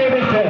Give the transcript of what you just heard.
Davidson.